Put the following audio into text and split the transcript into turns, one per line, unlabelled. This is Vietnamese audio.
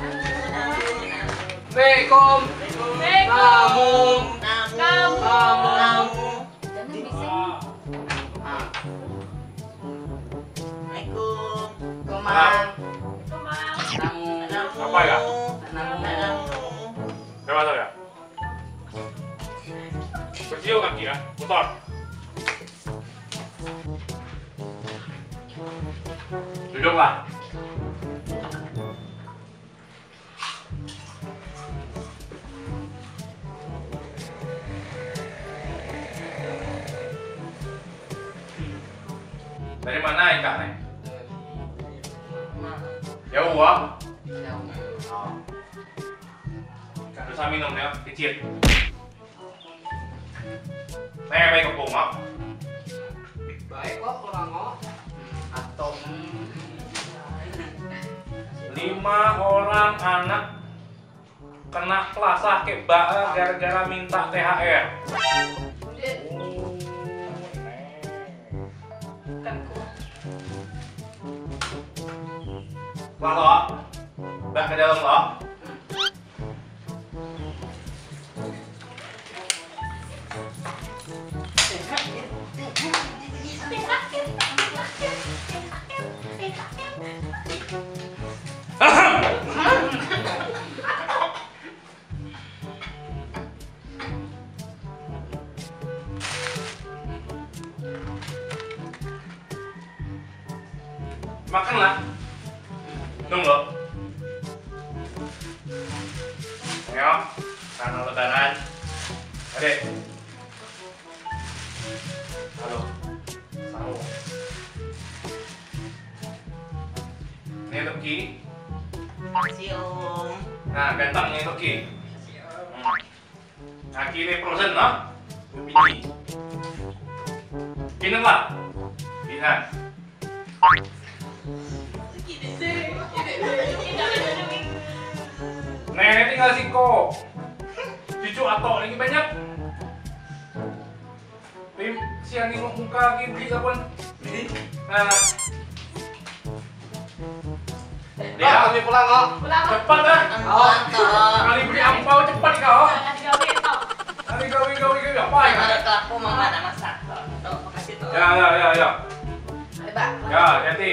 Assalamualaikum. Kamu.
Kamu.
Kamu.
Jangan bising.
Ah.
Assalamualaikum.
Kemang.
Kemang.
Namu.
Apa ya?
Namu.
Berapa ya? Kecil kaki ya, putar. Duduklah. Dari mana ikannya? Jauh ah. Oh. Bisa minum ya, kecil. Saya baik ke bunga.
Baik kok orang. Atom.
Lima orang anak kena kelasah ke bak gara-gara minta THR.
拉倒
啊，来，大家动手。Makanlah. Lo. Ayo, karena lebaran. Adek. Halo. Halo. Ini Toki.
Makasih Om.
Nah, ganteng nih Toki. Hmm. Nah, kiri frozen no? Bini. Pinang lah. Pinang. Nenek tinggal siko. Cucu atau lagi banyak. Tim siang nih muka lagi beli kapan? Nah,
Kok kami pulang kok.
Pulang kok.
cepat dah.
Oh.
Kali beli ampau cepat kau.
Gawe.
Kali gawi gawi gawi apa ya?
Ada kelaku mama nak masak. Tuh, makasih tuh.
Ya ya ya ya.
Coba.
Ya, Yati.